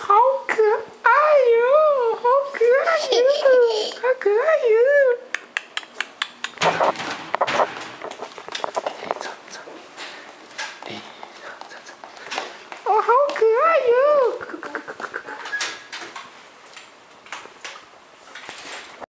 好可爱哟好可爱哟好可爱哟。